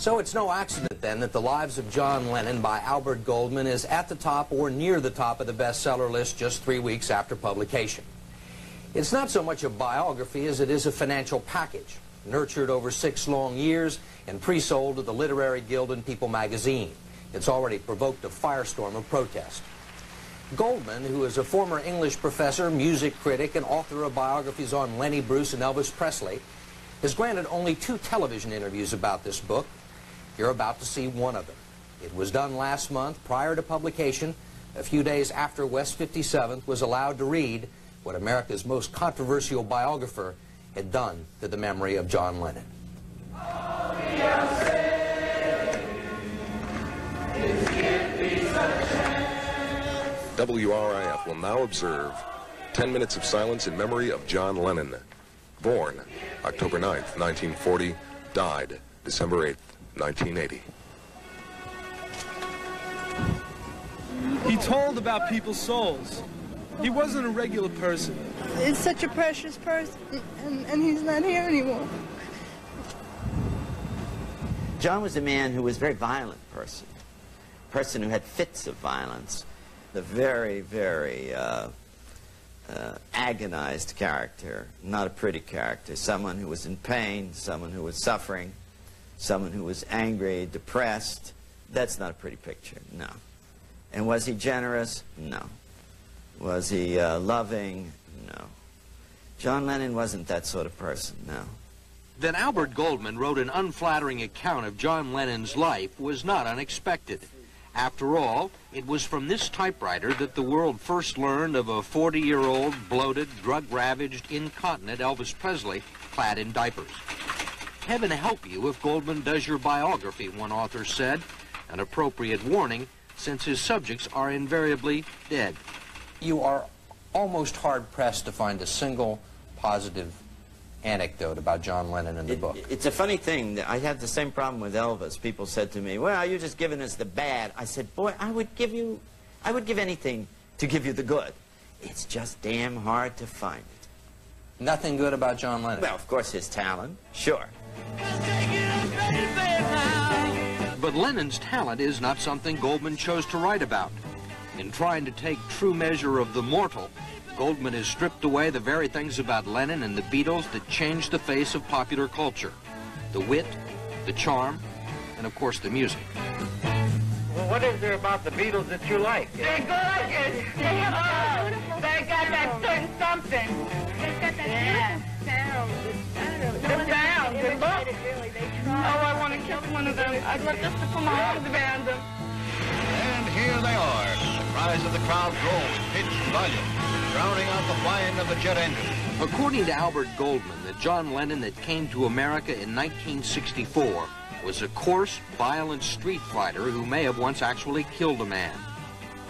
So it's no accident then that The Lives of John Lennon by Albert Goldman is at the top or near the top of the bestseller list just three weeks after publication. It's not so much a biography as it is a financial package, nurtured over six long years and pre-sold to the Literary Guild and People magazine. It's already provoked a firestorm of protest. Goldman, who is a former English professor, music critic, and author of biographies on Lenny Bruce and Elvis Presley, has granted only two television interviews about this book. You're about to see one of them. It was done last month prior to publication, a few days after West 57th was allowed to read what America's most controversial biographer had done to the memory of John Lennon. WRIF will now observe 10 minutes of silence in memory of John Lennon. Born October 9th, 1940, died December 8th, 1980. He told about people's souls. He wasn't a regular person. It's such a precious person, and, and he's not here anymore. John was a man who was a very violent person, a person who had fits of violence, a very, very uh, uh, agonized character, not a pretty character, someone who was in pain, someone who was suffering, someone who was angry, depressed. That's not a pretty picture, no. And was he generous? No. Was he uh, loving? No. John Lennon wasn't that sort of person, no. That Albert Goldman wrote an unflattering account of John Lennon's life was not unexpected. After all, it was from this typewriter that the world first learned of a 40-year-old, bloated, drug-ravaged, incontinent Elvis Presley clad in diapers. Heaven help you if Goldman does your biography, one author said, an appropriate warning since his subjects are invariably dead. You are almost hard-pressed to find a single positive anecdote about John Lennon in the It- book. It's a funny thing. I had the same problem with Elvis. People said to me, well, you're just giving us the bad. I said, boy, I would give you, I would give anything to give you the good. It's just damn hard to find it. Nothing good about John Lennon. Well, of course, his talent, sure. But Lennon's talent is not something Goldman chose to write about. In trying to take true measure of the mortal, Goldman has stripped away the very things about Lennon and the Beatles that changed the face of popular culture. The wit, the charm, and of course the music. Well, what is there about the Beatles that you like? They're gorgeous. They have oh, they got that certain something. My arms around them. And here they are. Surprise of the crowd grows, pitch volume, drowning out the whine of the jet engine. According to Albert Goldman, the John Lennon that came to America in 1964 was a coarse, violent street fighter who may have once actually killed a man.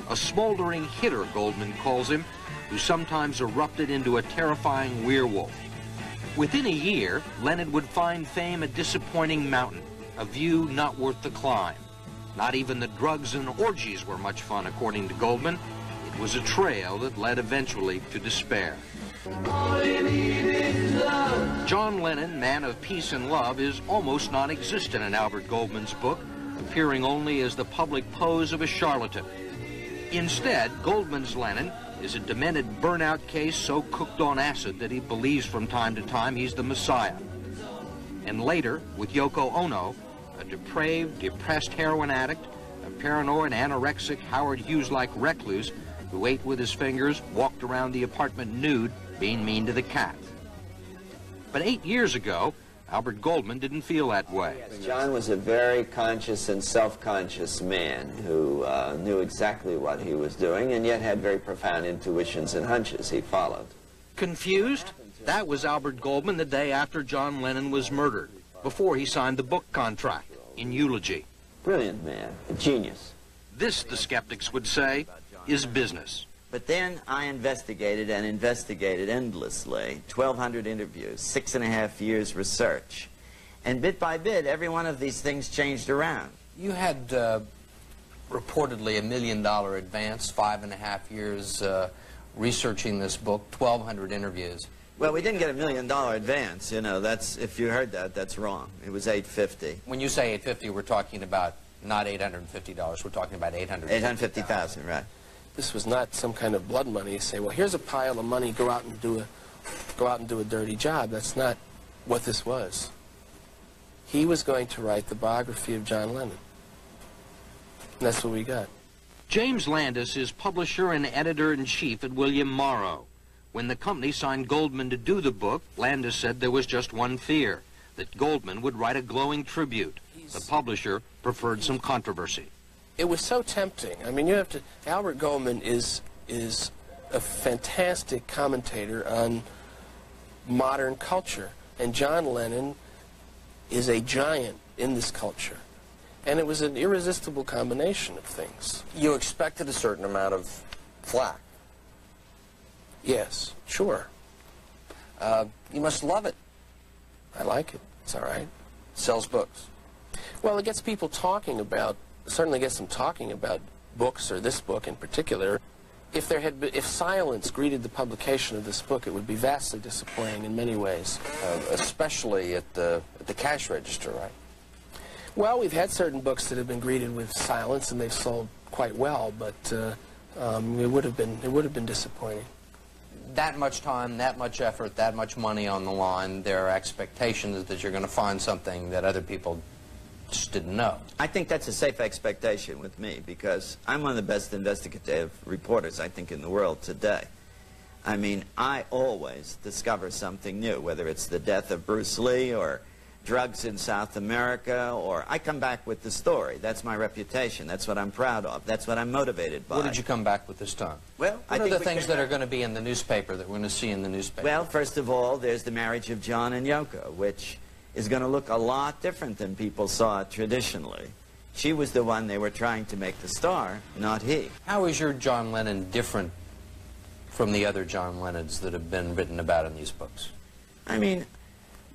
A smoldering hitter, Goldman calls him, who sometimes erupted into a terrifying werewolf. Within a year, Lennon would find fame a disappointing mountain, a view not worth the climb. Not even the drugs and orgies were much fun, according to Goldman. It was a trail that led eventually to despair. John Lennon, man of peace and love, is almost non-existent in Albert Goldman's book, appearing only as the public pose of a charlatan. Instead, Goldman's Lennon is a demented burnout case so cooked on acid that he believes from time to time he's the Messiah. And later, with Yoko Ono, depraved, depressed heroin addict, a paranoid, anorexic, Howard Hughes-like recluse who ate with his fingers, walked around the apartment nude, being mean to the cat. But eight years ago, Albert Goldman didn't feel that way. John was a very conscious and self-conscious man who uh, knew exactly what he was doing and yet had very profound intuitions and hunches he followed. Confused? That was Albert Goldman the day after John Lennon was murdered, before he signed the book contract, in eulogy. Brilliant man, a genius. This, the skeptics would say, is business. But then I investigated and investigated endlessly. 1,200 interviews, six and a half years research. And bit by bit, every one of these things changed around. You had uh, reportedly a million dollar advance, five and a half years uh, researching this book, 1,200 interviews. Well, we didn't get a million dollar advance. You know, that's if you heard that, that's wrong. It was 850. When you say 850, we're talking about not $850. We're talking about 850. 850,000, right. This was not some kind of blood money. You say, well, here's a pile of money. Go out and do a, go out and do a dirty job. That's not what this was. He was going to write the biography of John Lennon. And that's what we got. James Landis is publisher and editor-in-chief at William Morrow. When the company signed Goldman to do the book, Landis said there was just one fear, that Goldman would write a glowing tribute. The publisher preferred some controversy. It was so tempting. I mean, you have to. Albert Goldman is is a fantastic commentator on modern culture, and John Lennon is a giant in this culture. And it was an irresistible combination of things. You expected a certain amount of flack. Yes, sure. Uh, you must love it. I like it. It's all right. Sells books. Well, it gets people talking about, certainly gets them talking about books or this book in particular. If there had been, if silence greeted the publication of this book, it would be vastly disappointing in many ways. Uh, especially at the, at the cash register, right? Well, we've had certain books that have been greeted with silence, and they've sold quite well, but uh, um, it would have been it would have been disappointing. That much time, that much effort, that much money on the line, there are expectations that you're going to find something that other people just didn't know. I think that's a safe expectation with me because I'm one of the best investigative reporters, I think, in the world today. I mean, I always discover something new, whether it's the death of Bruce Lee or drugs in South America, or I come back with the story. That's my reputation. That's what I'm proud of. That's what I'm motivated by. What did you come back with this time? Well, what I are think the things that are going to be in the newspaper that we're going to see in the newspaper? Well, first of all, there's the marriage of John and Yoko, which is going to look a lot different than people saw it traditionally. She was the one they were trying to make the star, not he. how is your John Lennon different from the other John Lennons that have been written about in these books? I mean,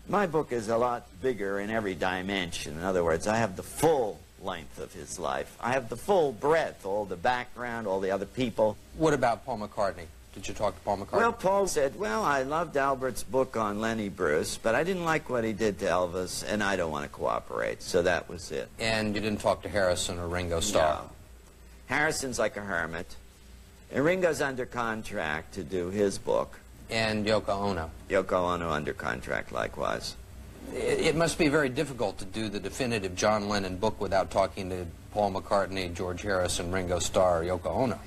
my book is a lot bigger in every dimension. In other words, I have the full length of his life. I have the full breadth, all the background, all the other people. What about Paul McCartney? Did you talk to Paul McCartney? Well, Paul said, well, I loved Albert's book on Lenny Bruce, but I didn't like what he did to Elvis, and I don't want to cooperate. So that was it. and you didn't talk to Harrison or Ringo Starr? No. Harrison's like a hermit. And Ringo's under contract to do his book. And Yoko Ono? Yoko Ono under contract likewise. It, it must be very difficult to do the definitive John Lennon book without talking to Paul McCartney, George Harrison, Ringo Starr, Yoko Ono.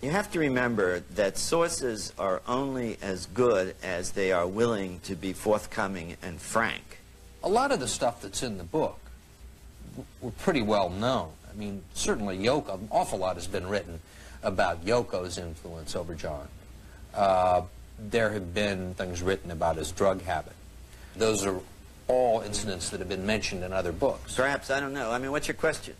You have to remember that sources are only as good as they are willing to be forthcoming and frank. A lot of the stuff that's in the book were pretty well known. I mean, certainly Yoko, an awful lot has been written about Yoko's influence over John. Uh, there have been things written about his drug habit. Those are all incidents that have been mentioned in other books. Perhaps, I don't know. I mean, what's your question?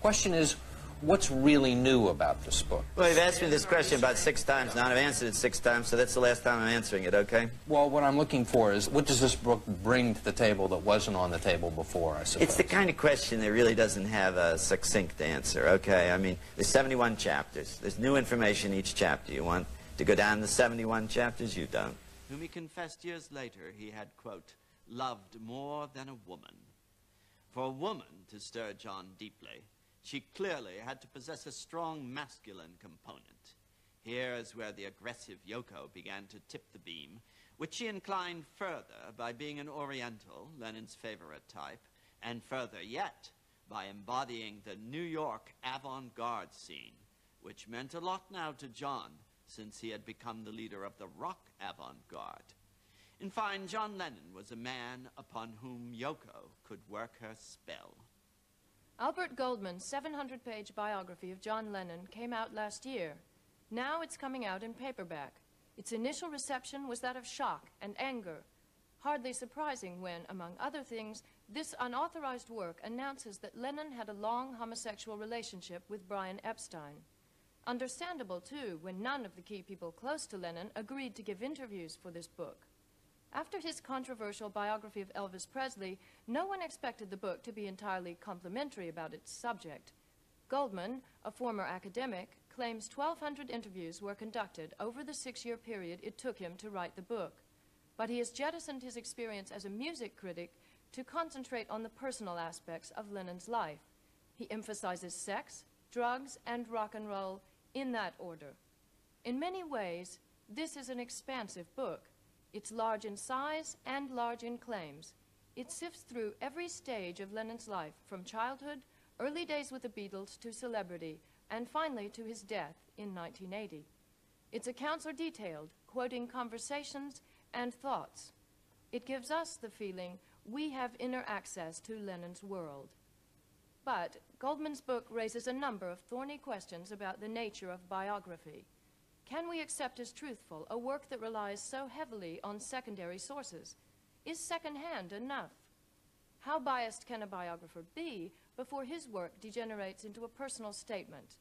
Question is, what's really new about this book? Well, you've asked me this question about six times now, and I've answered it six times, so that's the last time I'm answering it, okay? Well, what I'm looking for is, what does this book bring to the table that wasn't on the table before, I suppose? It's the kind of question that really doesn't have a succinct answer, okay? I mean, there's 71 chapters. There's new information each chapter. You want to go down the 71 chapters? You don't. Whom he confessed years later he had, quote, loved more than a woman. For a woman to stir John deeply, she clearly had to possess a strong masculine component. Here is where the aggressive Yoko began to tip the beam, which she inclined further by being an Oriental, Lennon's favorite type, and further yet by embodying the New York avant-garde scene, which meant a lot now to John, since he had become the leader of the rock avant-garde. In fine, John Lennon was a man upon whom Yoko could work her spell. Albert Goldman's 700 page biography of John Lennon came out last year. Now it's coming out in paperback. Its initial reception was that of shock and anger. Hardly surprising when, among other things, this unauthorized work announces that Lennon had a long homosexual relationship with Brian Epstein. Understandable, too, when none of the key people close to Lennon agreed to give interviews for this book. After his controversial biography of Elvis Presley, no one expected the book to be entirely complimentary about its subject. Goldman, a former academic, claims 1,200 interviews were conducted over the six year period it took him to write the book. but he has jettisoned his experience as a music critic to concentrate on the personal aspects of Lennon's life. He emphasizes sex, drugs, and rock and roll in that order. In many ways, this is an expansive book. It's large in size and large in claims. It sifts through every stage of Lennon's life, from childhood, early days with the Beatles, to celebrity, and finally to his death in 1980. Its accounts are detailed, quoting conversations and thoughts. It gives us the feeling we have inner access to Lennon's world. But Goldman's book raises a number of thorny questions about the nature of biography. Can we accept as truthful a work that relies so heavily on secondary sources? Is secondhand enough? How biased can a biographer be before his work degenerates into a personal statement?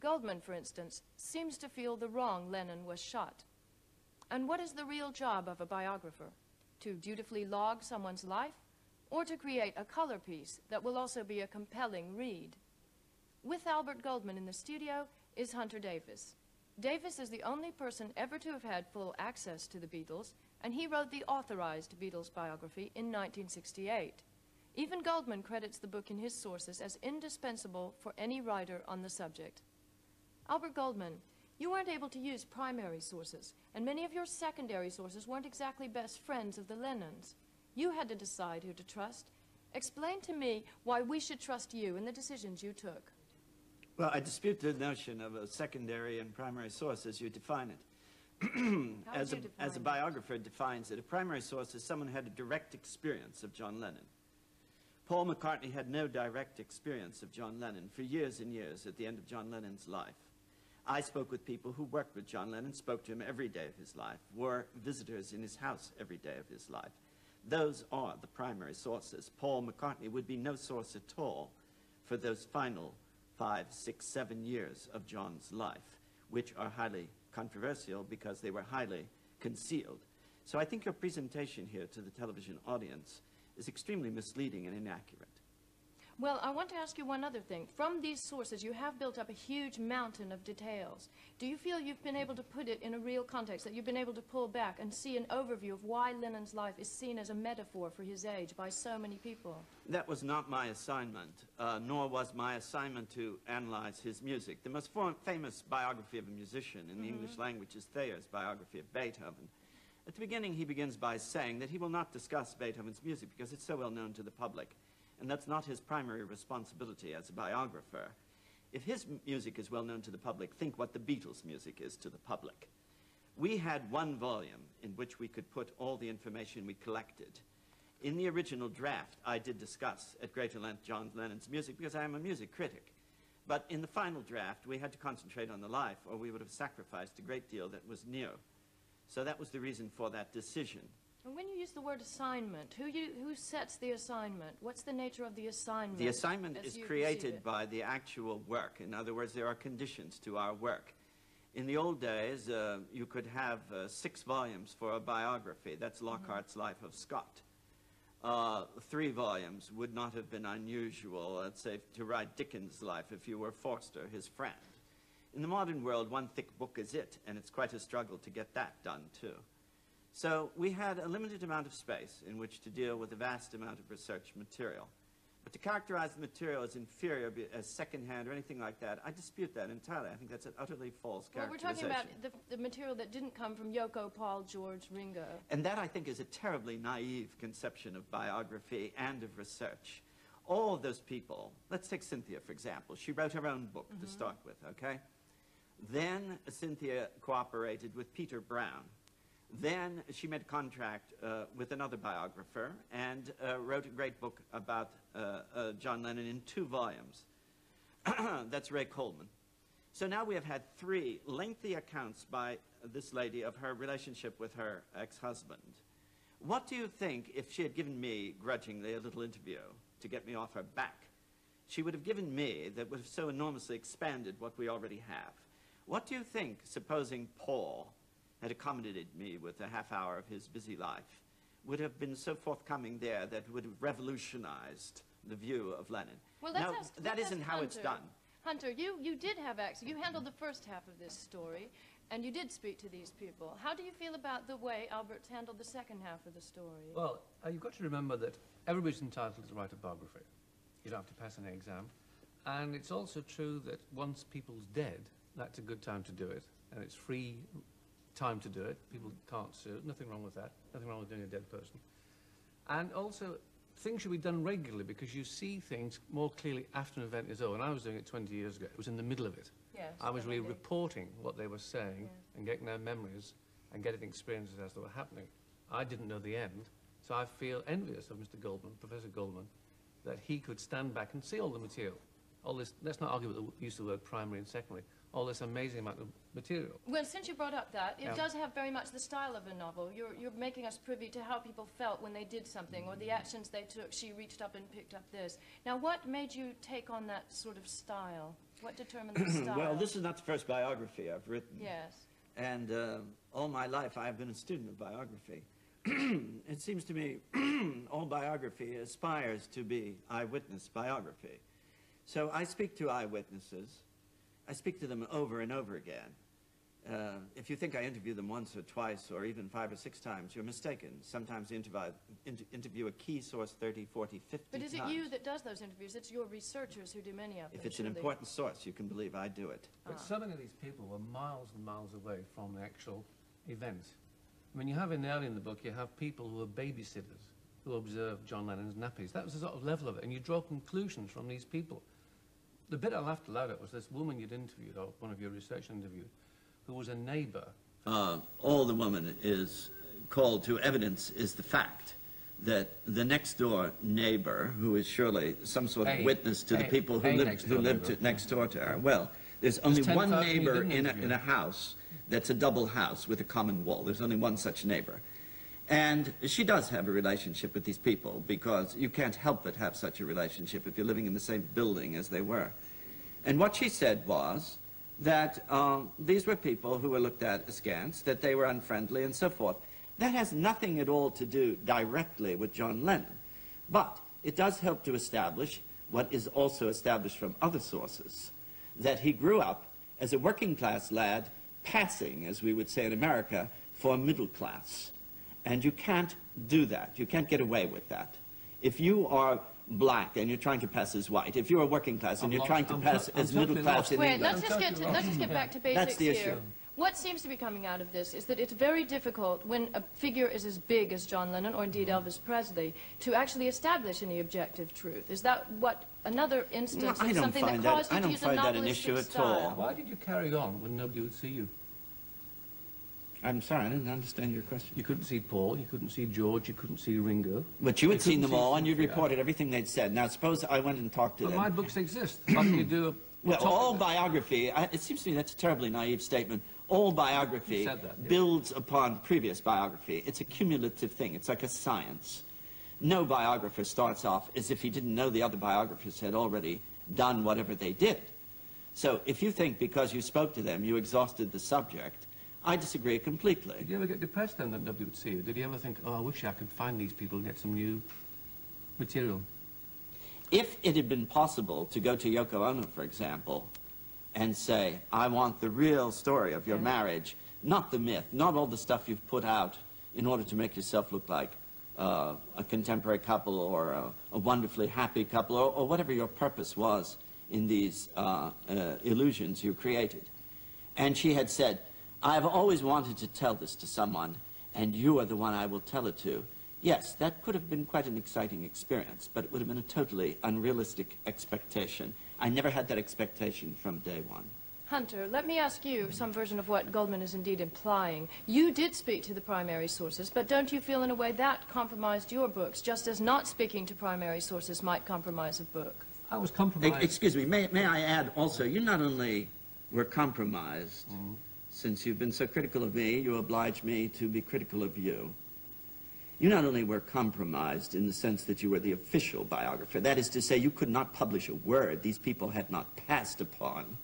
Goldman, for instance, seems to feel the wrong Lenin was shot. And what is the real job of a biographer? To dutifully log someone's life? Or to create a color piece that will also be a compelling read? With Albert Goldman in the studio is Hunter Davies. Davies is the only person ever to have had full access to the Beatles, and he wrote the authorized Beatles biography in 1968. Even Goldman credits the book in his sources as indispensable for any writer on the subject. Albert Goldman, you weren't able to use primary sources, and many of your secondary sources weren't exactly best friends of the Lennons. You had to decide who to trust. Explain to me why we should trust you in the decisions you took. Well, I dispute the notion of a secondary and primary source as you define it. As, a, you as a define it? biographer defines it, a primary source is someone who had a direct experience of John Lennon. Paul McCartney had no direct experience of John Lennon for years and years at the end of John Lennon's life. I spoke with people who worked with John Lennon, spoke to him every day of his life, were visitors in his house every day of his life. Those are the primary sources. Paul McCartney would be no source at all for those final five, six, seven years of John's life, which are highly controversial because they were highly concealed. So I think your presentation here to the television audience is extremely misleading and inaccurate. Well, I want to ask you one other thing. From these sources, you have built up a huge mountain of details. Do you feel you've been able to put it in a real context, that you've been able to pull back and see an overview of why Lennon's life is seen as a metaphor for his age by so many people? That was not my assignment, uh, nor was my assignment to analyze his music. The most famous biography of a musician in the English language is Thayer's biography of Beethoven. At the beginning, he begins by saying that he will not discuss Beethoven's music because it's so well known to the public, and that's not his primary responsibility as a biographer. If his music is well known to the public, think what the Beatles' music is to the public. We had one volume in which we could put all the information we collected. In the original draft, I did discuss at greater length John Lennon's music because I am a music critic. But in the final draft, we had to concentrate on the life, or we would have sacrificed a great deal that was new. So that was the reason for that decision. And when you use the word assignment, who, you, who sets the assignment? What's the nature of the assignment? The assignment as is created by the actual work. In other words, there are conditions to our work. In the old days, uh, you could have uh, six volumes for a biography. That's Lockhart's Life of Scott. Uh, three volumes would not have been unusual, let's say, to write Dickens' life if you were Forster, his friend. In the modern world, one thick book is it, and it's quite a struggle to get that done, too. So we had a limited amount of space in which to deal with a vast amount of research material. But to characterize the material as inferior, as secondhand, or anything like that, I dispute that entirely. I think that's an utterly false Well, we're characterization. talking about the, the material that didn't come from Yoko, Paul, George, Ringo. And that, I think, is a terribly naive conception of biography and of research. All of those people, let's take Cynthia, for example. She wrote her own book to mm-hmm. start with, okay? Then Cynthia cooperated with Peter Brown. Then she made a contract uh, with another biographer and uh, wrote a great book about uh, uh, John Lennon in two volumes. That's Ray Coleman. So now we have had three lengthy accounts by this lady of her relationship with her ex-husband. What do you think if she had given me, grudgingly, a little interview to get me off her back? She would have given me that would have so enormously expanded what we already have. What do you think, supposing Paul had accommodated me with a half hour of his busy life, would have been so forthcoming there that would have revolutionized the view of Lennon? Well, let's now, ask, that let's isn't ask how it's Hunter. done. Hunter, you, you did have access. You handled the first half of this story, And you did speak to these people. How do you feel about the way Albert handled the second half of the story? Well, uh, you've got to remember that everybody's entitled to write a biography. You don't have to pass an exam. And it's also true that once people's dead, that's a good time to do it. And it's free time to do it. People can't sue. Nothing wrong with that. Nothing wrong with doing a dead person. And also, things should be done regularly because you see things more clearly after an event is over. And I was doing it 20 years ago. It was in the middle of it. Yes, I was really definitely. reporting what they were saying and getting their memories and getting experiences as they were happening. I didn't know the end, so I feel envious of Mr. Goldman, Professor Goldman, that he could stand back and see all the material. All this, let's not argue with the use of the word primary and secondary, all this amazing amount of material. Well, since you brought up that, it does have very much the style of a novel. You're, you're making us privy to how people felt when they did something or the actions they took. She reached up and picked up this. Now, what made you take on that sort of style? What determined the style? well, this is not the first biography I've written. Yes. And uh, all my life I've been a student of biography. it seems to me all biography aspires to be eyewitness biography. So I speak to eyewitnesses. I speak to them over and over again. Uh, if you think I interview them once or twice or even five or six times, you're mistaken. Sometimes I interview, inter- interview a key source 30, 40, 50 But is it you that does those interviews? It's your researchers who do many of them. If it's an surely. important source, you can believe I do it. But so many of these people were miles and miles away from the actual event. I mean, you have in early in the book, you have people who are babysitters who observed John Lennon's nappies. That was the sort of level of it, and you draw conclusions from these people. The bit I laughed aloud at was this woman you'd interviewed, or one of your research interviewed, who was a neighbour. uh, all the woman is called to evidence is the fact that the next door neighbor, who is surely some sort of A- witness to the people who lived, next who door lived to, next door to her. Well, there's only one 10,000 you neighbor in a, in a house that's a double house with a common wall. There's only one such neighbor. And she does have a relationship with these people because you can't help but have such a relationship if you're living in the same building as they were. And what she said was that um, these were people who were looked at askance, that they were unfriendly, and so forth. That has nothing at all to do directly with John Lennon. But it does help to establish what is also established from other sources that he grew up as a working class lad, passing, as we would say in America, for middle class. And you can't do that. You can't get away with that. If you are black and you're trying to pass as white, if you're a working class and I'm you're lost. trying to I'm pass I'm as middle class lost. in Wait, England, let's just get to, let's just get back to basics That's the here. issue. What seems to be coming out of this is that it's very difficult when a figure is as big as John Lennon or indeed mm-hmm. Elvis Presley to actually establish any objective truth. Is that what another instance No, of I don't something find that that- caused I you to don't use a find that an novelistic issue at style? all. Why did you carry on when nobody would see you? I'm sorry, I didn't understand your question. You couldn't see Paul, you couldn't see George, you couldn't see Ringo. But you had You seen them see all and you'd Cynthia. reported everything they'd said. Now, suppose I went and talked to But them. my books exist. Why don't you do a Well, topic all biography, I, it seems to me that's a terribly naive statement. All biography that, yeah. builds upon previous biography. It's a cumulative thing. It's like a science. No biographer starts off as if he didn't know the other biographers had already done whatever they did. So if you think because you spoke to them you exhausted the subject, I disagree completely. Did you ever get depressed then that nobody would see you? Did you ever think, oh, I wish I could find these people and get some new material? If it had been possible to go to Yoko Ono, for example, and say, I want the real story of your marriage, not the myth, not all the stuff you've put out in order to make yourself look like uh, a contemporary couple or a, a wonderfully happy couple or, or whatever your purpose was in these uh, uh, illusions you created. And she had said, I've always wanted to tell this to someone, and you are the one I will tell it to. Yes, that could have been quite an exciting experience, but it would have been a totally unrealistic expectation. I never had that expectation from day one. Hunter, let me ask you some version of what Goldman is indeed implying. You did speak to the primary sources, but don't you feel in a way that compromised your books, just as not speaking to primary sources might compromise a book? I was E- compromised. Excuse me, may, may I add also, you not only were compromised, mm-hmm. Since you've been so critical of me, you oblige me to be critical of you. You not only were compromised in the sense that you were the official biographer, that is to say, you could not publish a word these people had not passed upon.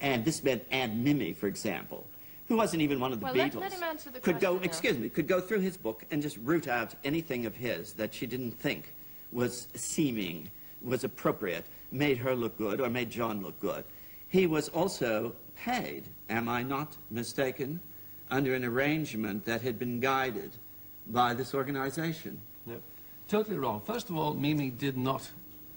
And this meant Aunt Mimi, for example, who wasn't even one of the Well, Beatles, let- let the could go, now. excuse me, could go through his book and just root out anything of his that she didn't think was seeming, was appropriate, made her look good or made John look good. he was also paid, am I not mistaken, under an arrangement that had been guided by this organization. No, totally wrong. First of all, Mimi did not.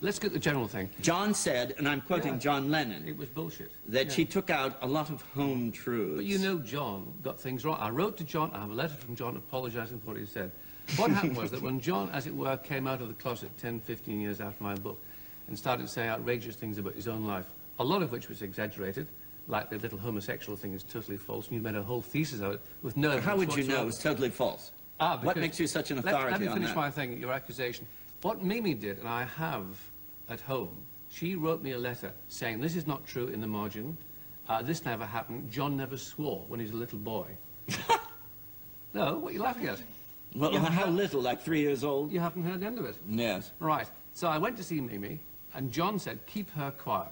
Let's get the general thing. John said, and I'm quoting Yeah. John Lennon, It was bullshit. that Yeah. she took out a lot of home truths. But you know John got things wrong. I wrote to John, I have a letter from John apologising for what he said. What happened was that when John, as it were, came out of the closet 10, 15 years after my book and started saying outrageous things about his own life, a lot of which was exaggerated, like the little homosexual thing is totally false, and you made a whole thesis out of it with no How would you know whatsoever. it's totally false? Ah, what makes you such an Let- authority let, me finish that? my thing, your accusation. What Mimi did, and I have at home, she wrote me a letter saying, this is not true in the margin, uh, this never happened, John never swore when he was a little boy. no, what are you laughing at? Well, You how little, like three years old? You haven't heard the end of it. Yes. Right. So I went to see Mimi, and John said, keep her quiet.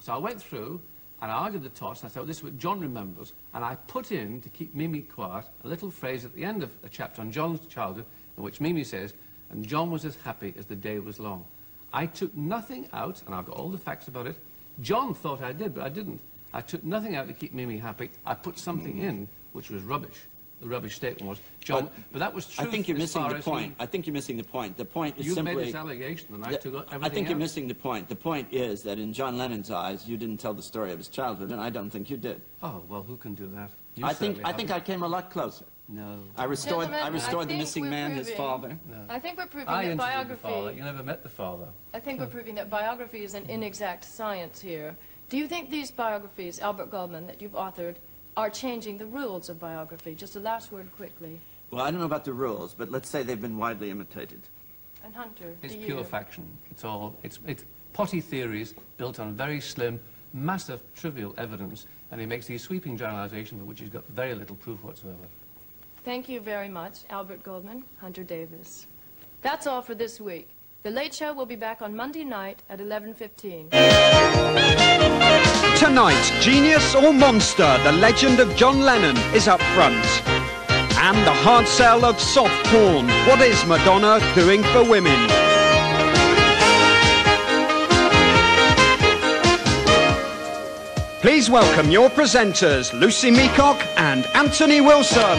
So I went through, and I argued the toss, and I said, well, this is what John remembers, and I put in, to keep Mimi quiet, a little phrase at the end of a chapter on John's childhood, in which Mimi says, and John was as happy as the day was long. I took nothing out, and I've got all the facts about it. John thought I did, but I didn't. I took nothing out to keep Mimi happy. I put something mm. in, which was rubbish. The rubbish statement was, John, but, that was true I think you're missing the point. he- I think you're missing the point. The point is you simply... made this allegation, and I took everything I think you're else. missing the point. The point is that in John Lennon's eyes, you didn't tell the story of his childhood, and I don't think you did. Oh, well, who can do that? You I think certainly I think I came a lot closer. No. I restored I restored I the missing we're man, his proving- father. I think we're proving I that biography. the father. You never met the father. I think we're proving that biography is an inexact science here. Do you think these biographies, Albert Goldman, that you've authored, are changing the rules of biography? Just a last word quickly. Well, I don't know about the rules, but let's say they've been widely imitated. And Hunter, It's do pure you? faction. It's all, it's, it's potty theories built on very slim, massive, trivial evidence, and he makes these sweeping generalizations for which he's got very little proof whatsoever. Thank you very much, Albert Goldman, Hunter Davies. That's all for this week. The Late Show will be back on Monday night at 11.15. Tonight, Genius or Monster, the legend of John Lennon is up front. And the hard sell of soft porn. What is Madonna doing for women? Please welcome your presenters, Lucy Meacock and Anthony Wilson.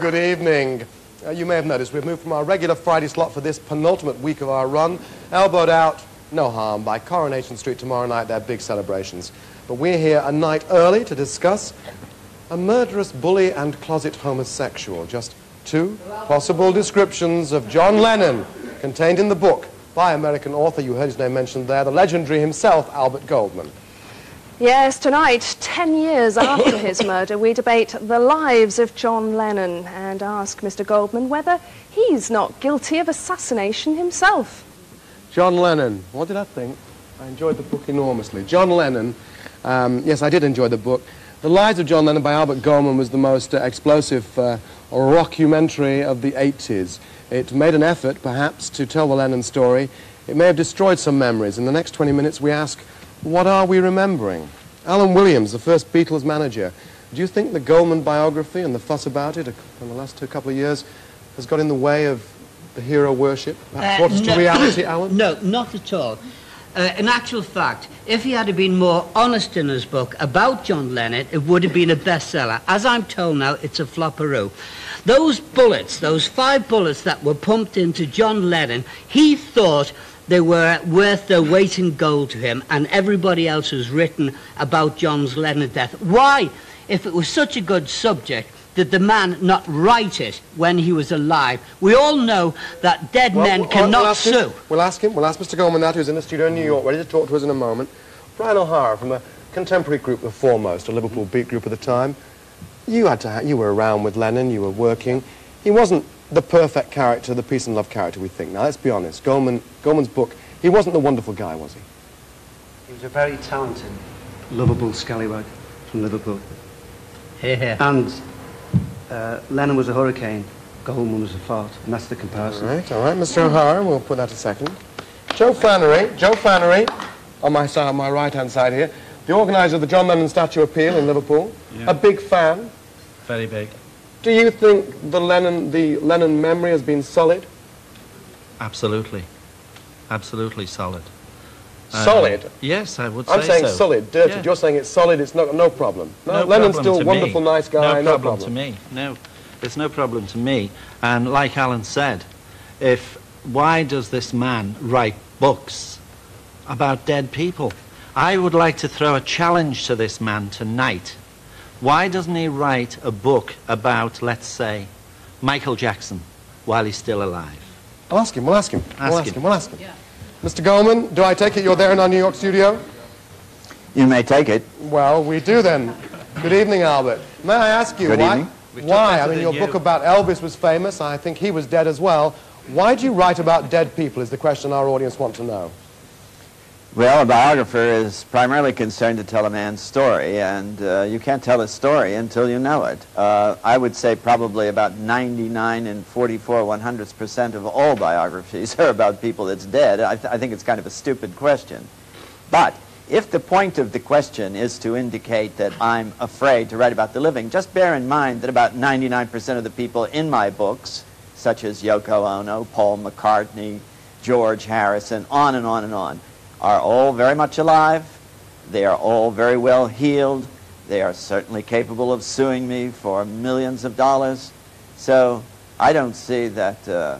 Good evening. Uh, you may have noticed we've moved from our regular Friday slot for this penultimate week of our run, elbowed out, no harm, by Coronation Street tomorrow night, their big celebrations. But we're here a night early to discuss a murderous bully and closet homosexual. Just two possible descriptions of John Lennon contained in the book by American author, you heard his name mentioned there, the legendary himself, Albert Goldman. Yes, tonight, 10 years after his murder, we debate the lives of John Lennon and ask Mr. Goldman whether he's not guilty of assassination himself. John Lennon. What did I think? I enjoyed the book enormously. John Lennon. Um, yes, I did enjoy the book. The Lives of John Lennon by Albert Goldman was the most uh, explosive uh, rockumentary of the 80s. It made an effort, perhaps, to tell the Lennon story. It may have destroyed some memories. In the next 20 minutes, we ask, what are we remembering? Alan Williams, the first Beatles manager. Do you think the Goldman biography and the fuss about it in the last two couple of years has got in the way of the hero worship? Perhaps Uh, brought us to no- reality, Alan? No, not at all. Uh, in actual fact, if he had been more honest in his book about John Lennon, it would have been a bestseller. As I'm told now, it's a flopperoo. Those bullets, those five bullets that were pumped into John Lennon, he thought they were worth their weight in gold to him, and everybody else has written about John's Lennon death. Why, if it was such a good subject, did the man not write it when he was alive? We all know that dead Well, men we'll- cannot we'll ask him- sue. We'll ask him. We'll ask Mr. Goldman that, who's in the studio in New York, ready to talk to us in a moment. Brian O'Hara from the contemporary group, The Fourmost, a Liverpool beat group at the time. You had to. Ha- you were around with Lennon. You were working. He wasn't the perfect character, the peace and love character we think. Now let's be honest. Goldman, Goldman's book. He wasn't the wonderful guy, was he? He was a very talented, lovable scallywag from Liverpool. Here, here. And uh, Lennon was a hurricane, Goldman was a fart, and that's the comparison. right, all right, Mr. O'Hara. We'll put that a second. Joe Flannery. Joe Flannery, on my side, on my right-hand side here. the organiser of the John Lennon Statue Appeal in Liverpool, Yeah. a big fan. Very big. Do you think the Lennon, the Lennon memory has been solid? Absolutely. Absolutely solid. Uh, Solid? yes, I would say. I'm saying so. solid, dirty. Yeah. You're saying it's solid, it's not, no problem. No, No Lennon's problem still wonderful, me. nice guy, no no problem, problem. to me. No, it's no problem to me. And like Alan said, if why does this man write books about dead people? I would like to throw a challenge to this man tonight. Why doesn't he write a book about, let's say, Michael Jackson while he's still alive? I'll ask him, we'll ask him. we'll Ask ask him. him, we'll ask him. Mr. Goldman, do I take it you're there in our New York studio? You may take it. Well, we do then. Good evening, Albert. May I ask you Good why? evening. We took Why? I mean, your you. book about Elvis was famous. I think he was dead as well. Why do you write about dead people? Is the question our audience want to know. Well, a biographer is primarily concerned to tell a man's story, and uh, you can't tell a story until you know it. Uh, I would say probably about 99 and 44 one hundredths percent of all biographies are about people that's dead. I, th- I think it's kind of a stupid question. But if the point of the question is to indicate that I'm afraid to write about the living, just bear in mind that about 99% of the people in my books, such as Yoko Ono, Paul McCartney, George Harrison, on and on and on, are all very much alive. They are all very well heeled. They are certainly capable of suing me for millions of dollars. So I don't see that uh,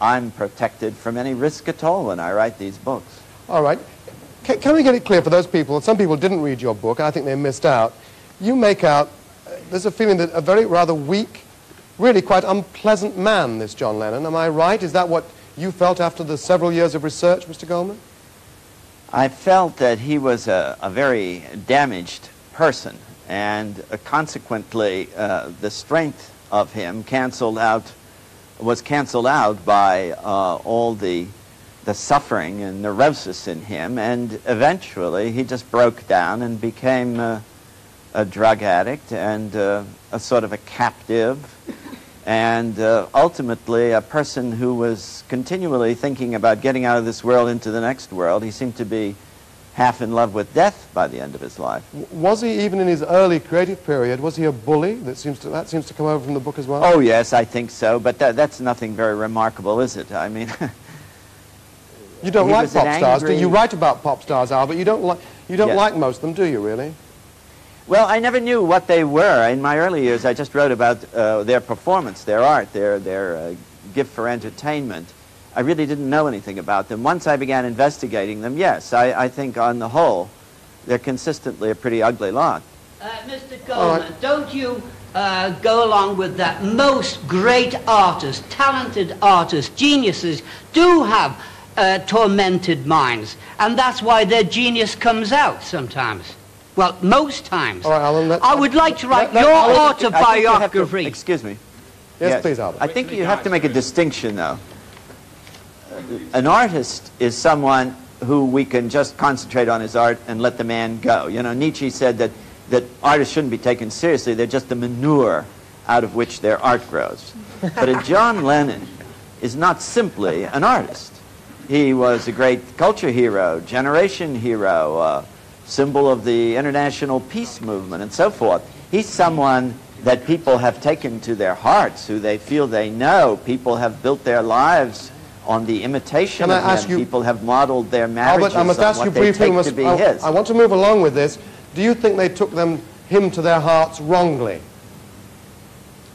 I'm protected from any risk at all when I write these books. All right. Can, can we get it clear for those people? Some people didn't read your book. I think they missed out. You make out uh, there's a feeling that a very rather weak, really quite unpleasant man, this John Lennon. Am I right? Is that what you felt after the several years of research, Mr. Goldman? I felt that he was a, a very damaged person, and uh, consequently, uh, the strength of him canceled out, was canceled out by uh, all the, the suffering and neurosis in him, and eventually he just broke down and became a drug addict and uh, a sort of a captive, and uh, ultimately a person who was continually thinking about getting out of this world into the next world. He seemed to be half in love with death by the end of his life. Was he, even in his early creative period, was he a bully? That seems to, that seems to come over from the book as well. Oh, yes, I think so, but that, that's nothing very remarkable, is it? I mean, You don't like pop stars, do you? write about pop stars, Albert. You don't like you don't Yes. like most of them, do you? Really? Well, I never knew what they were. In my early years, I just wrote about uh, their performance, their art, their, their uh, gift for entertainment. I really didn't know anything about them. Once I began investigating them, yes, I, I think on the whole, they're consistently a pretty ugly lot. Uh, Mr. Goldman, don't you uh, go along with that? Most great artists, talented artists, geniuses do have uh, tormented minds, and that's why their genius comes out sometimes. Well, most times. All right, Alan. Let, I would like to write let- your Alan- I think you to- autobiography. excuse me. Yes, please, Albert. I think you have to make a distinction, though. An artist is someone who we can just concentrate on his art and let the man go. You know, Nietzsche said that, that artists shouldn't be taken seriously. They're just the manure out of which their art grows. But a John Lennon is not simply an artist. He was a great culture hero, generation hero, uh, symbol of the international peace movement, and so forth. He's someone that people have taken to their hearts, who they feel they know. People have built their lives on the imitation Can I of him. ask you- People have modeled their marriages Albert, I must on ask what you they briefly. take must- to be I, his. I want to move along with this. Do you think they took them him to their hearts wrongly?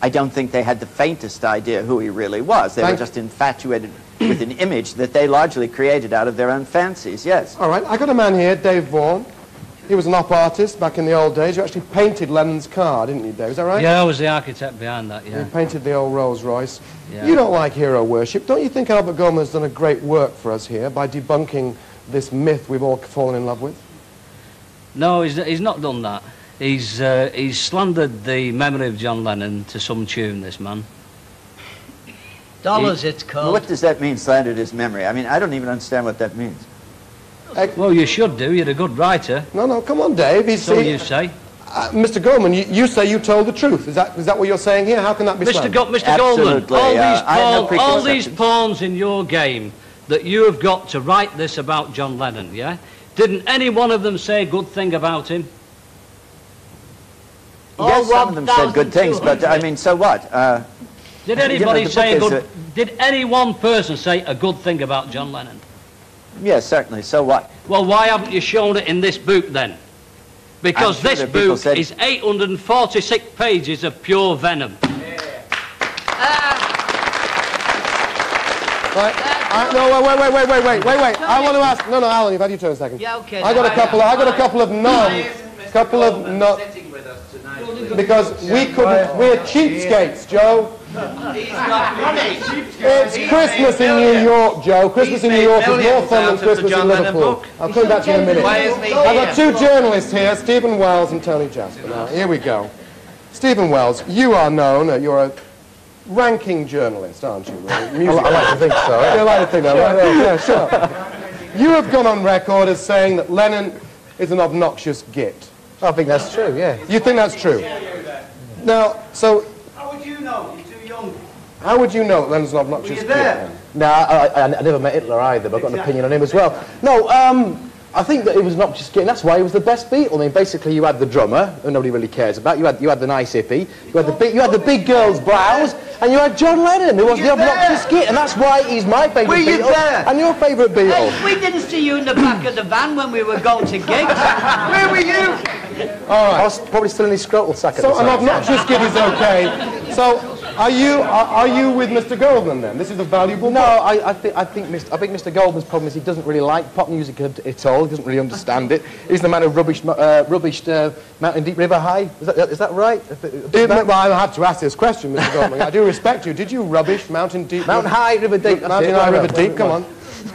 I don't think they had the faintest idea who he really was. They Thank- were just infatuated with an image that they largely created out of their own fancies, yes. All right, I got a man here, Dave Vaughan. He was an op artist back in the old days. You actually painted Lennon's car, didn't you, Dave? Is that right? Yeah, I was the architect behind that, yeah. You painted the old Rolls Royce. Yeah. You don't like hero worship. Don't you think Albert Goldman has done a great work for us here by debunking this myth we've all fallen in love with? No, he's, he's not done that. He's, uh, he's slandered the memory of John Lennon to some tune, this man. Dollars, He- it's called. What does that mean, slandered his memory? I mean, I don't even understand what that means. Well, you should do. You're a good writer. No, no, come on, Dave. He's, So he- you say. Uh, Mr. Goldman, you, you say you told the truth. Is that, is that what you're saying here? How can that be Mr. Go- Mr. Goldman, all, uh, these I no pawn- all these pawns in your game that you have got to write this about John Lennon, yeah? Didn't any one of them say a good thing about him? Yes, All some of them said good things, but I mean, so what? Uh, Did you know, anybody say a book is good... Did any one person say a good thing about John Lennon? Yes, certainly. So what? Well, why haven't you shown it in this book then? Because sure this that book said- is 846 pages of pure venom. Right. I, no, wait, wait, wait, wait, wait, wait, wait. I want to ask. No, no, Alan, you've had your turn a second. Yeah, okay. I got a couple. Of, I got a couple of no, couple of no. Because we couldn't. We're cheapskates, Joe. It's Christmas in New York, Joe. Christmas in New York is more fun than Christmas in Liverpool. I'll come back to you in a minute. Why isn't he I've got two journalists here, Stephen Wells and Tony Jasper. Now, here we go. Stephen Wells, you are known. Uh, you're a ranking journalist, aren't you? Really? I like to think so, yeah. You like to think that, right? Yeah, sure. You have gone on record as saying that Lennon is an obnoxious git. I think that's true, yeah. You think that's true? Now, so How would you know? You're too young. How would you know that Lennon's an obnoxious Were you git? there? then? No, I, I, I never met Hitler either, but I've got an opinion on him as well. No, um, I think that he was not just getting. That's why he was the best Beatle. I mean, basically, you had the drummer, who nobody really cares about. You had you had the nice hippie. You had the big you had the big girl's brows, and you had John Lennon, who was the obnoxious git, and that's why he's my favourite Were you Beatle there? and your favourite Beatle. Hey, we didn't see you in the back of the van when we were going to gigs. Where were you? All right. I was probably still in his scrotal sack at So the an time. obnoxious git is okay. So are you are, are you with Mr. Goldman then? This is a valuable. One. No, I, I, think, I, think Mr., I think Mr. Goldman's problem is he doesn't really like pop music at, at all. He doesn't really understand it. He's the man who rubbish uh, rubbished uh, Mountain Deep River High. Is that, is that right? Did, well, I have to ask this question, Mr. Goldman. I do respect you. Did you rubbish Mountain Deep? Mountain High, River Deep. Mountain. High, River Deep. Come on.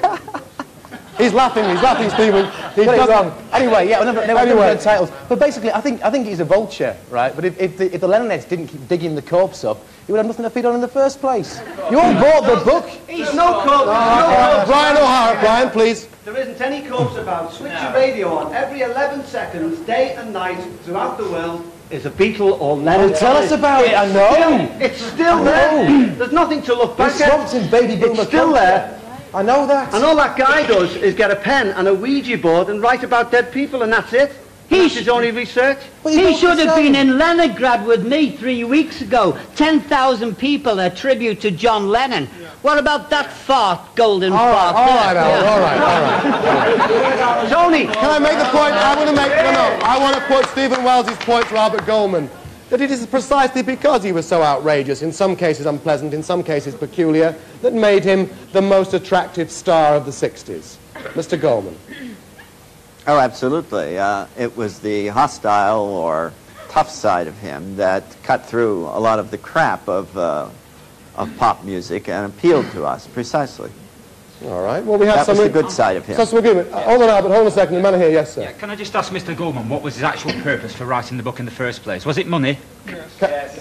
He's laughing. He's laughing, Stephen. He Got wrong. Anyway, yeah, never, never, Anyway. never titles. But basically, I think I think he's a vulture, right? But if, if, the, if the didn't keep digging the corpse up, he would have nothing to feed on in the first place. You all bought the book. There's no corpse. Uh, Brian O'Hara, Brian, please. There isn't any corpse about. Switch your radio on. Every 11 seconds, day and night, throughout the world, is a Beatle or Lennon. Well, tell us about it, I know. still- It's still there. There's nothing to look back It's at. in baby boomer It's still there. I know that. And all that guy does is get a pen and a Ouija board and write about dead people, and that's it. He his only research. He should have been in Leningrad with me three weeks ago. 10,000 people a tribute to John Lennon. What about that fart, golden All right, fart? all there? right, Alan, all right, all right. Tony, Can I make the point? I want to make no, no. I want to put Stephen Wells's point to Albert Goldman. That it is precisely because he was so outrageous, in some cases unpleasant, in some cases peculiar, that made him the most attractive star of the 60s. Mr. Goldman. Oh, absolutely. Uh, it was the hostile or tough side of him that cut through a lot of the crap of, uh, of pop music and appealed to us, precisely. All right. Well, we have that some was the good side of him. So, some agreement. Uh, hold on, Albert. Hold on a second. The man here. Yes, sir. Yeah. Can I just ask Mr. Goldman what was his actual purpose for writing the book in the first place? Was it money?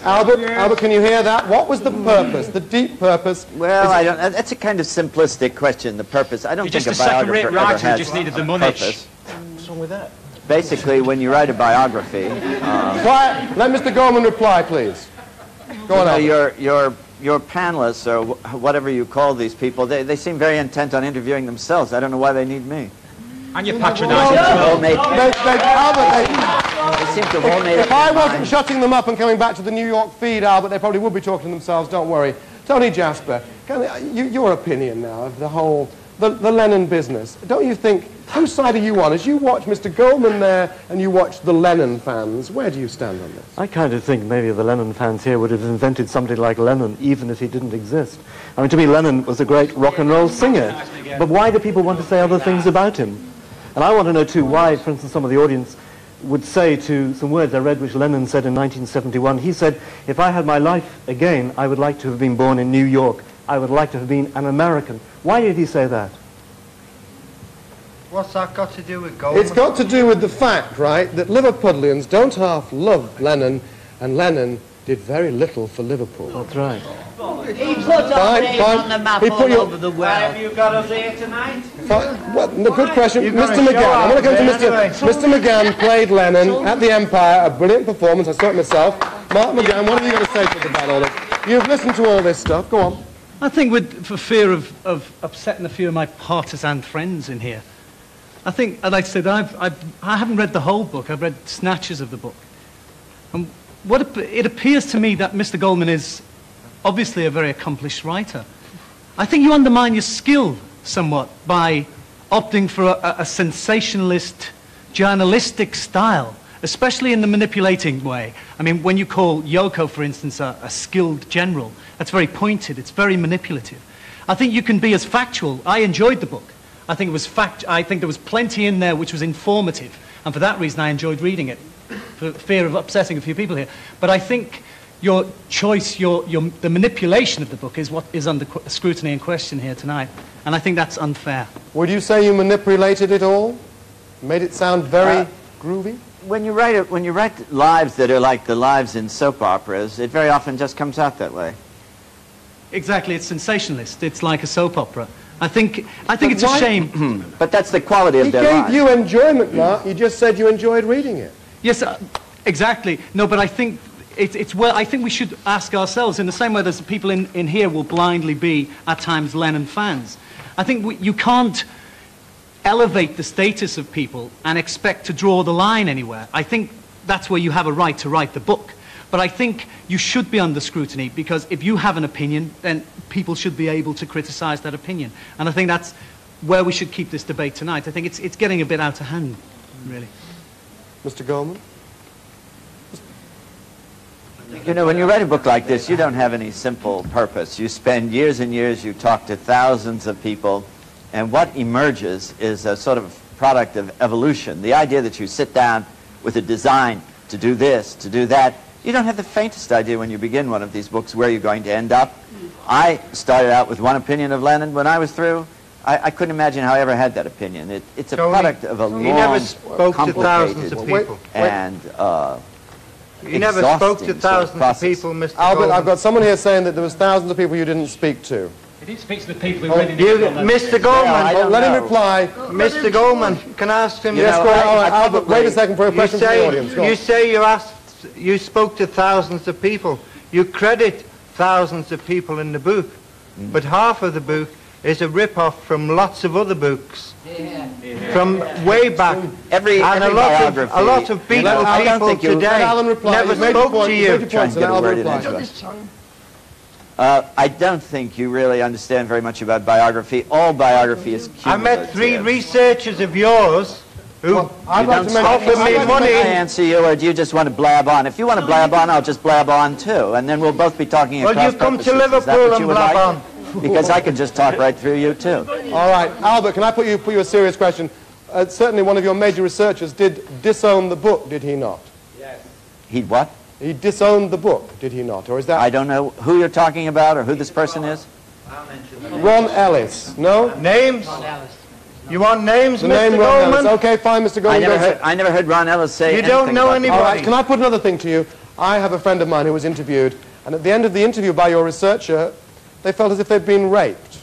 Albert, Albert, can you hear that? What was the purpose, the deep purpose? Well, I don't. That's a kind of simplistic question. The purpose. I don't You're think just a a second-rate biographer writer ever who has just needed the money. purpose. What's wrong with that? Basically, when you write a biography, uh, Quiet. Let Mr. Goldman reply, please. Go on, you know, Albert. your your your panelists or whatever you call these people, they, they seem very intent on interviewing themselves. I don't know why they need me. And you're They patronising well. They, they, Albert, they, they seem to have all made if up I wasn't minds. shutting them up and coming back to the New York feed, Albert, they probably would be talking to themselves, don't worry. Tony Jasper, can, you, your opinion now of the whole, the, the Lennon business. Don't you think, whose side are you on? As you watch Mr. Goldman there and you watch the Lennon fans, where do you stand on this? I kind of think maybe the Lennon fans here would have invented something like Lennon, even if he didn't exist. I mean, to me, Lennon was a great rock and roll singer. But why do people want to say other things about him? And I want to know, too, why, for instance, some of the audience would say to some words I read which Lennon said in 1971. He said, if I had my life again, I would like to have been born in New York. I would like to have been an American. Why did he say that? What's that got to do with Goldman? It's got to do with the fact, right, that Liverpudlians don't half love Lennon, and Lennon did very little for Liverpool. That's right. He put our Fine, name fine. on the map He all put your- over the world. have you got us here tonight? Fine. Well, no, good question. You've Mr. McGann. I want to come to Mr. Mr. McGann played Lennon at the Empire, a brilliant performance. I saw it myself. Mark McGann, what have you got to say to us about all this? You've listened to all this stuff. Go on. I think with, for fear of, of upsetting a few of my partisan friends in here, I think I'd like to say that I've, I've, I haven't read the whole book. I've read snatches of the book. And what it, appears to me that Mr. Goldman is obviously a very accomplished writer. I think you undermine your skill somewhat by opting for a, a sensationalist, journalistic style, especially in the manipulating way. I mean, when you call Yoko, for instance, a, a skilled general, that's very pointed, it's very manipulative. I think you can be as factual. I enjoyed the book. I think it was fact. I think there was plenty in there which was informative, and for that reason I enjoyed reading it, for fear of upsetting a few people here. But I think your choice, your, your, the manipulation of the book is what is under qu- scrutiny and question here tonight, and I think that's unfair. Would you say you manipulated it all? Made it sound very Uh, groovy? When you write it, when you write lives that are like the lives in soap operas, it very often just comes out that way. Exactly, it's sensationalist. It's like a soap opera. I think, I think it's a shame. but that's the quality of He their gave you enjoyment, Mark. You just said you enjoyed reading it. Yes, uh, exactly. No, but I think it, it's well. I think we should ask ourselves in the same way that the people in, in here will blindly be at times Lennon fans. I think we, you can't elevate the status of people and expect to draw the line anywhere. I think that's where you have a right to write the book. But I think you should be under scrutiny because if you have an opinion, then people should be able to criticize that opinion. And I think that's where we should keep this debate tonight. I think it's, it's getting a bit out of hand, really. Mr. Goldman? You know, when you write a book like this, you don't have any simple purpose. You spend years and years, you talk to thousands of people, and what emerges is a sort of product of evolution. The idea that you sit down with a design to do this, to do that, you don't have the faintest idea when you begin one of these books where you're going to end up. I started out with one opinion of Lennon. When I was through, I, I couldn't imagine how I ever had that opinion. It, it's a Tony, product of a you long, never spoke to thousands of complicated, people. and uh, You never spoke to exhausting sort of thousands of process. people, Mr. Albert, Goldman. I've got someone here saying that there was thousands of people you didn't speak to. He didn't speak to the people Oh, who really You, needed to know Mr. Goldman, Well, let him reply. Mr. Goldman, can I ask him? Yes, go ahead. All right, Albert, wait a second for a You question from the audience. Go You on. say you asked, you spoke to thousands of people. You credit thousands of people in the book, Mm. but half of the book is a rip-off from lots of other books. From way back, Every- and every a lot of a lot of You people, know, I don't people think you- today Alan reply. never You've made your spoke point. to You've you. made your Try point, and so get a word in replies. Uh, I don't think you really understand very much about biography. All biography is cumulative. I met three researchers of yours who I'd you like don't to make- offered me like money. I answer you, or do you just want to blab on? If you want to blab on, I'll just blab on too, and then we'll both be talking Well, across you come to purposes. Is that Liverpool what and blab like? on. Because I can just talk right through you too. All right, Albert, can I put you, put you a serious question? Uh, certainly one of your major researchers did disown the book, did he not? Yes. He what? He disowned the book, did he not? Or is that I don't know who you're talking about or who this person is. Ron Ellis? No? Names? You want names, The Mr. name Ron Ellis. Goldman? Okay, fine, Mr. Goldman. I Goldman. never, heard, I never heard Ron Ellis say You don't know about anybody. All right, can I put another thing to you? I have a friend of mine who was interviewed, and at the end of the interview by your researcher, they felt as if they'd been raped.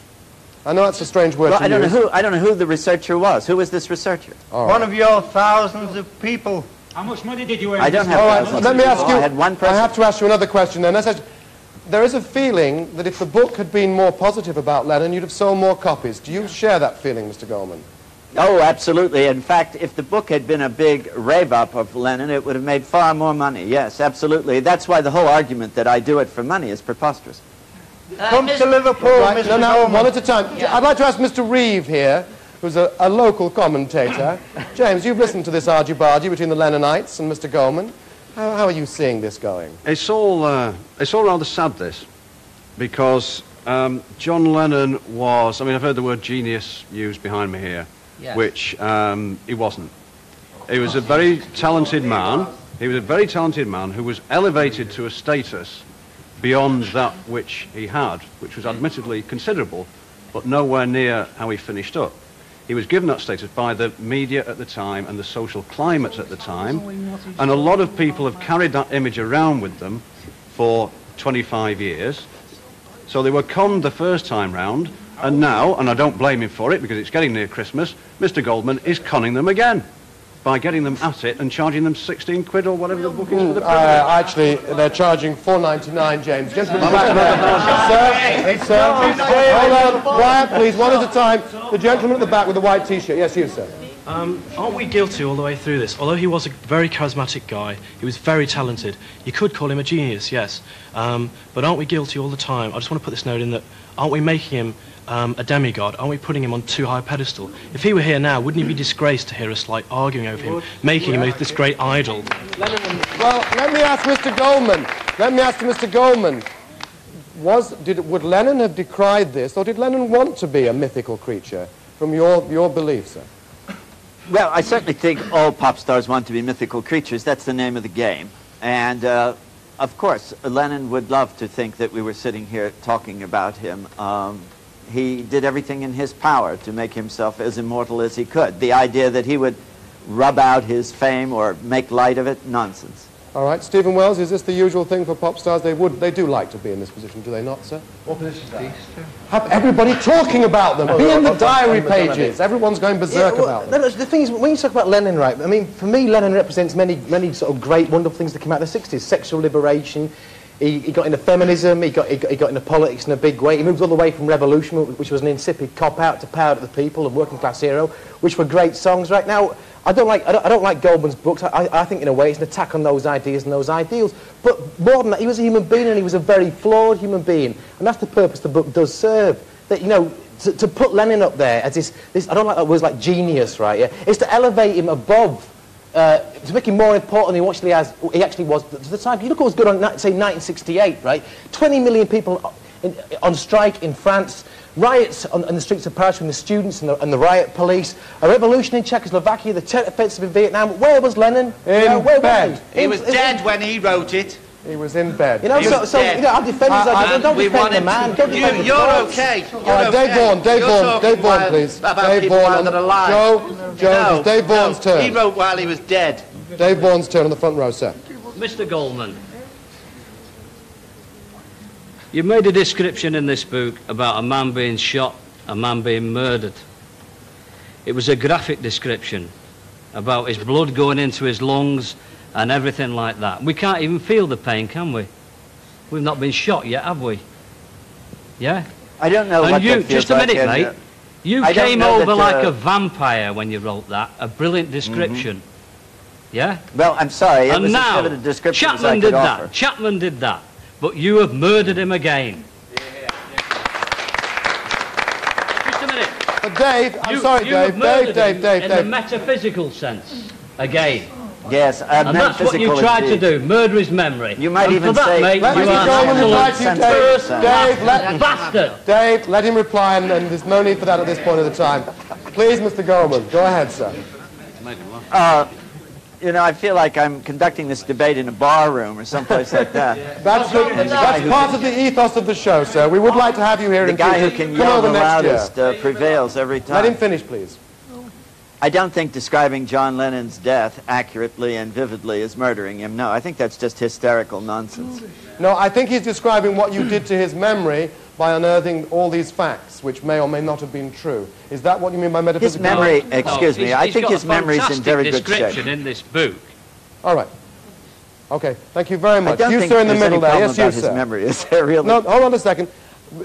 I know that's a strange word Well, to I don't know use. who. I don't know who the researcher was. Who was this researcher? All One of your thousands of people. How much money did you earn? I don't have All right, let me ask you. I had one I have to ask you another question then. That's actually- there is a feeling that if the book had been more positive about Lennon, you'd have sold more copies. Do you share that feeling, Mr. Goldman? Oh, absolutely. In fact, if the book had been a big rave up of Lennon, it would have made far more money. Yes, absolutely. That's why the whole argument that I do it for money is preposterous. Uh, Come to Liverpool, Right, Mr. no, no, one at a time. I'd like to ask Mr. Reeve here, who's a, a local commentator. James, you've listened to this argy-bargy between the Lennonites and Mr. Goldman. How, how are you seeing this going? It's all, uh, it's all rather sad, this, because um, John Lennon was, I mean, I've heard the word genius used behind me here, Yes. which um, he wasn't. He was a very talented man. He was a very talented man who was elevated to a status beyond that which he had, which was admittedly considerable, but nowhere near how he finished up. He was given that status by the media at the time and the social climate at the time, and a lot of people have carried that image around with them for 25 years. So they were conned the first time round, and now, and I don't blame him for it because it's getting near Christmas, Mr. Goldman is conning them again by getting them at it and charging them 16 quid or whatever the book is for the Uh, actually, they're charging 4.99, James. Gentlemen, in the back. sir, sir, hold on, quiet, please, one at a time. The gentleman at the back with the white T-shirt. Yes, you, sir. Um, aren't we guilty all the way through this? Although he was a very charismatic guy, he was very talented. You could call him a genius, yes. Um, but aren't we guilty all the time? I just want to put this note in that aren't we making him um, a demigod? Aren't we putting him on too high a pedestal? If he were here now, wouldn't he be disgraced to hear us like arguing over him, making him this great idol? Well, let me ask Mr. Goldman. Let me ask Mr. Goldman. Was, did, would Lennon have decried this, or did Lennon want to be a mythical creature, from your, your belief, sir? Well, I certainly think all pop stars want to be mythical creatures. That's the name of the game. And, uh, of course, Lennon would love to think that we were sitting here talking about him. Um, he did everything in his power to make himself as immortal as he could. The idea that he would rub out his fame or make light of it, nonsense. All right, Stephen Wells, is this the usual thing for pop stars? They would, they do like to be in this position, do they not, sir? What position is that? Have everybody talking about them. Oh, be in the diary pages. Everyone's going berserk Yeah, well, about them. no, no, the thing is, when you talk about Lennon, right, I mean, for me, Lennon represents many, many sort of great, wonderful things that came out of the 60s. Sexual liberation. He, he got into feminism. He got, he, got, he got into politics in a big way. He moved all the way from revolution, which was an insipid cop-out, to power to the people and working class hero, which were great songs. Right now, I don't like, I don't, I don't like Goldman's books. I, I think, in a way, it's an attack on those ideas and those ideals. But more than that, he was a human being, and he was a very flawed human being. And that's the purpose the book does serve. That, you know, to, to put Lennon up there as this, this, I don't like that word like genius, right, yeah, is to elevate him above, uh, to make him more important than he actually, has, he actually was at the time. You look what was good on, say, 1968, right? 20 million people in, on strike in France, riots on, on the streets of Paris from the students and the, and the riot police, a revolution in Czechoslovakia, the Tet offensive in Vietnam. Where was Lennon? In You know, where bed. Was He he? was In- in- dead when he wrote it. He was in bed. You know, He so, was so dead. you know, I'll defend his Uh, ideas. Don't we defend the him man. to- Don't You- defend the you're cause. okay. All right, Dave Vaughan, Dave Vaughan, Dave Vaughan, please. about Dave people Vaughan while on- they're alive. Joe, Joe, No, Dave Vaughan's no, turn. He wrote while he was dead. Dave Vaughan's turn on the front row, sir. Mr. Goldman, you made a description in this book about a man being shot, a man being murdered. It was a graphic description about his blood going into his lungs and everything like that. We can't even feel the pain, can we? We've not been shot yet, have we? Yeah? I don't know and what you, that feels just a minute, and, mate. uh, You I came over that, like uh, a vampire when you wrote that. A brilliant description. Yeah? Well, I'm sorry. It and was now, a description Chapman could did offer. that. Chapman did that. But you have murdered him again. Just a minute. But Dave, I'm You- sorry, you have Dave, Dave, murdered Dave, Dave, in Dave. the metaphysical sense again. Yes, uh, and that's what you metaphysical tried to do, murder his memory. You might and even for that, say- mate, Let you Mr. are Goldman an reply to you, Dave. Dave, let, bastard. Dave, let him reply, and, and there's no need for that at this point of the time. Please, Mr. Goldman, go ahead, sir. Uh, you know, I feel like I'm conducting this debate in a bar room or someplace like that. That's, the, And the guy that's part of the ethos of the show, sir. We would like to have you here The in guy who can Come yell over the next loudest year. uh, prevails every time. Let him finish, please. I don't think describing John Lennon's death accurately and vividly is murdering him. No, I think that's just hysterical nonsense. No, I think he's describing what you did to his memory by unearthing all these facts, which may or may not have been true. Is that what you mean by metaphysical? His memory- excuse me, he's- I he's think his a memory's in very good shape. description in this book. All right. Okay, thank you very I much. don't you, think sir, in the there's any middle there. problem Yes, you, about his sir. memory, is there really? No, hold on a second.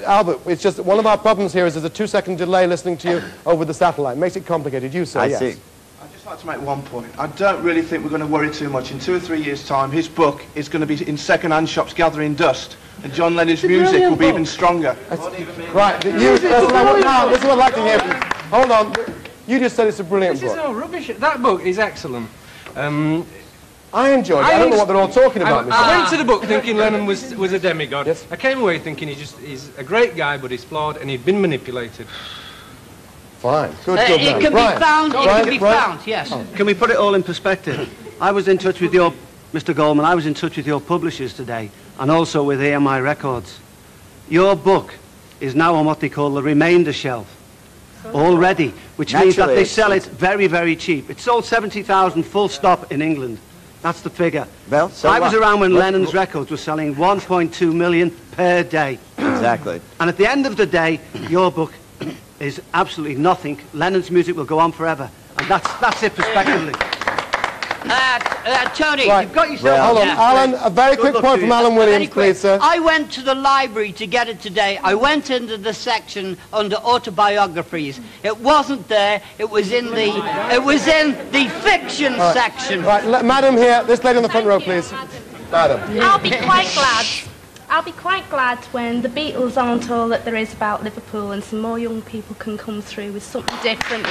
Albert, it's just one of our problems here is there's a two-second delay listening to you over the satellite. Makes it complicated. You, sir, I yes. see. I'd just like to make one point. I don't really think we're going to worry too much. In two or three years' time, his book is going to be in second-hand shops gathering dust, and John Lennon's music will be even stronger. Right, you, that's what I want now. This is what I'd like to hear. Hold on. You just said it's a brilliant book. This is all rubbish. That book is excellent. Um, I enjoyed it. I don't know what they're all talking about, I, I went to the book thinking Lennon was, was a demigod. I came away thinking he just he's a great guy, but he's flawed and he'd been manipulated. Fine. Good, Uh, good it man. can Brian. be found, it Brian, can be Brian? found, yes. Can we put it all in perspective? I was in touch with your, Mr. Goldman, I was in touch with your publishers today, and also with EMI Records. Your book is now on what they call the remainder shelf already, which means that they sell it very, very cheap. It sold 70,000 full stop in England. That's the figure. Well, so I was what? around when What- Lennon's records were selling 1.2 million per day. Exactly. And at the end of the day, your book is absolutely nothing. Lennon's music will go on forever. And that's, that's it prospectively. Uh, uh, Tony, Right. you've got yourself... Hold on, Yeah. Alan, a very quick point from Alan Williams, quick. please, sir. I went to the library to get it today. I went into the section under autobiographies. It wasn't there. It was in the. It was in the fiction All right. section. Right, le- madam here, this lady on the front row, please. Madam. I'll be quite glad. I'll be quite glad when the Beatles aren't all that there is about Liverpool and some more young people can come through with something different.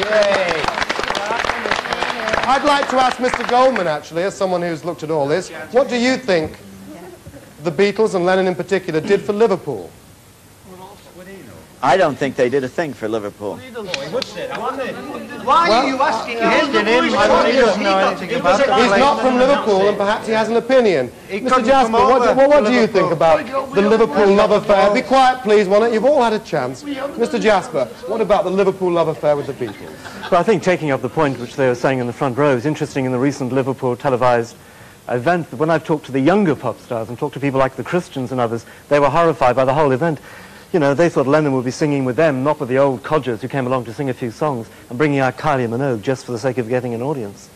I'd like to ask Mr. Goldman, actually, as someone who's looked at all this, what do you think the Beatles and Lennon in particular did for Liverpool? I don't think they did a thing for Liverpool. Why are you asking uh, him? He doesn't know anything about it. He's not from Liverpool, and perhaps he has an opinion. Mr. Jasper, what, do- what, what to do you think about the Liverpool love affair? Be quiet, please, why not? You've all had a chance. Mr. Jasper, what about the Liverpool love affair with the Beatles? But I think taking up the point which they were saying in the front row is interesting in the recent Liverpool televised event. When I've talked to the younger pop stars and talked to people like the Christians and others, they were horrified by the whole event. You know, they thought Lennon would be singing with them, not with the old codgers who came along to sing a few songs and bringing out Kylie Minogue just for the sake of getting an audience.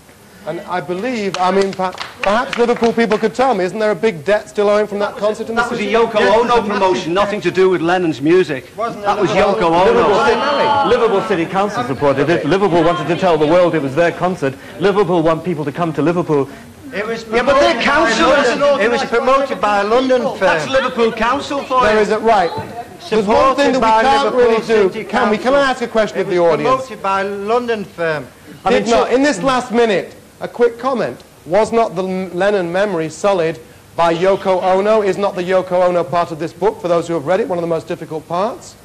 And I believe, I mean, perhaps Liverpool people could tell me, isn't there a big debt still owing from that concert in the That was a city? Yoko Ono promotion, nothing to do with Lennon's music. That was Yoko Liverpool Ono. City, Liverpool City Council supported it. Liverpool wanted to tell the world it was their concert. Liverpool want people to come to Liverpool. It was Yeah, but they're promoted by councillors. It was promoted by a London firm. That's Liverpool Council for There you. is it, right. There's one thing that we can't Liverpool really do. City Can we? Can I ask a question It of the was audience? promoted by a London firm. Did not, in this last minute, a quick comment. Was not the M- Lennon memory sullied by Yoko Ono? Is not the Yoko Ono part of this book, for those who have read it, one of the most difficult parts?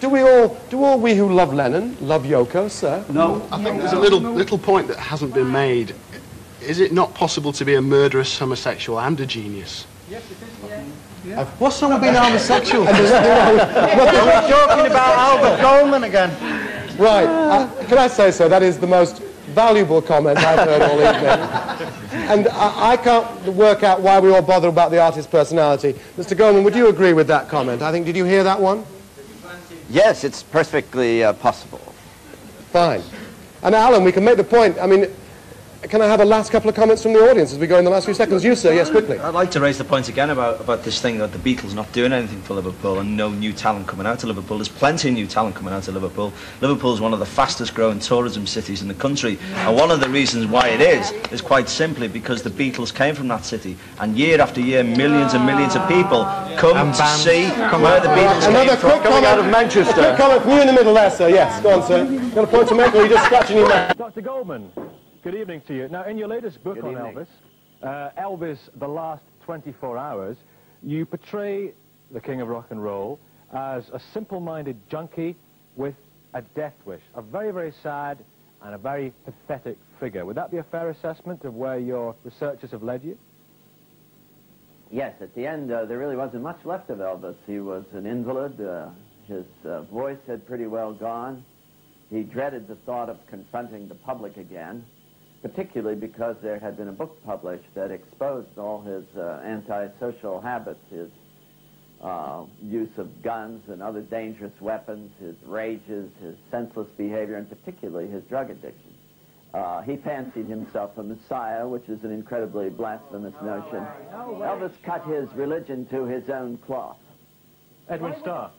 Do we all, do all we who love Lennon love Yoko, sir? No. I think there's a little little point that hasn't been made. Is it not possible to be a murderous homosexual and a genius? What's wrong with being homosexual? And there's nothing wrong- Are we talking about Albert Goldman again? Right. Uh, can I say so? That is the most valuable comment I've heard all evening. And I, I can't work out why we all bother about the artist's personality. Mr. Goldman, would you agree with that comment? I think, did you hear that one? Yes, it's perfectly uh, possible. Fine. And Alan, we can make the point. I mean, can I have a last couple of comments from the audience as we go in the last few seconds? You, sir, yes, quickly. I'd like to raise the point again about, about this thing that the Beatles not doing anything for Liverpool and no new talent coming out of Liverpool. There's plenty of new talent coming out of Liverpool. Liverpool is one of the fastest growing tourism cities in the country. And one of the reasons why it is, is quite simply because the Beatles came from that city. And year after year, millions and millions of people come And to bands see come where out. the Beatles Another came from. quick comment. A quick comment from you in the middle there, sir. Yes, go on, sir. You Got a point to make, or are you just scratching your mouth? Dr. Goldman, good evening to you. Now, in your latest book Good on evening. Elvis, uh, Elvis, The Last 24 Hours, you portray the king of rock and roll as a simple-minded junkie with a death wish. A very, very sad and a very pathetic figure. Would that be a fair assessment of where your researchers have led you? Yes, at the end, uh, there really wasn't much left of Elvis. He was an invalid. Uh, his uh, voice had pretty well gone. He dreaded the thought of confronting the public again, particularly because there had been a book published that exposed all his uh, antisocial habits, his uh, use of guns and other dangerous weapons, his rages, his senseless behavior, and particularly his drug addiction. Uh, he fancied himself a messiah, which is an incredibly blasphemous notion. Elvis cut his religion to his own cloth. Edwin Starr.